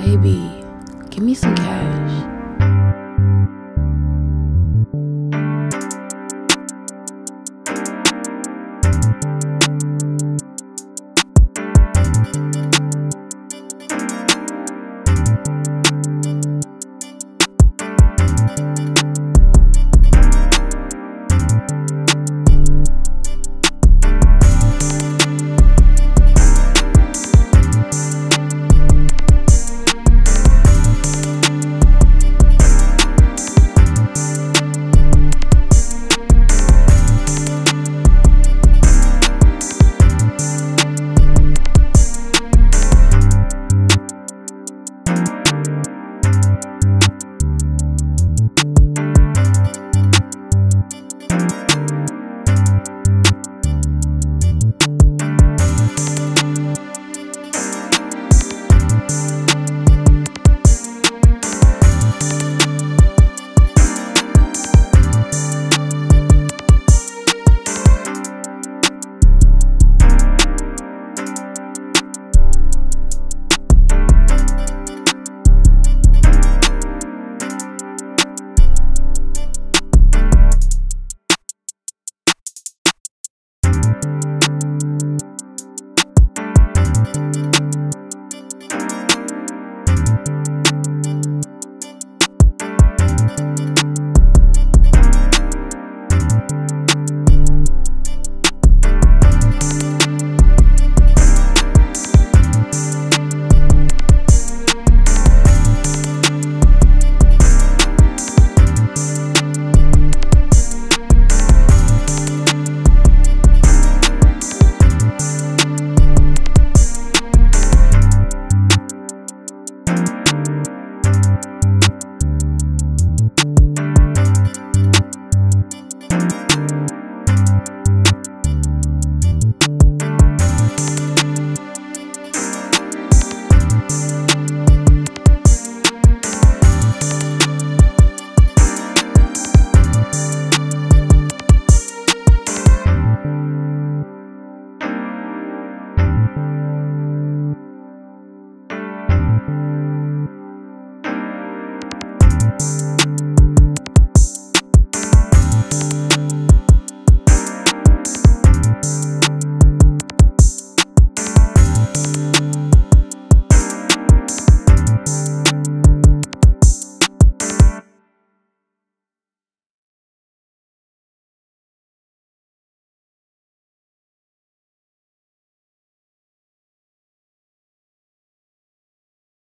Baby, give me some cash. thank you.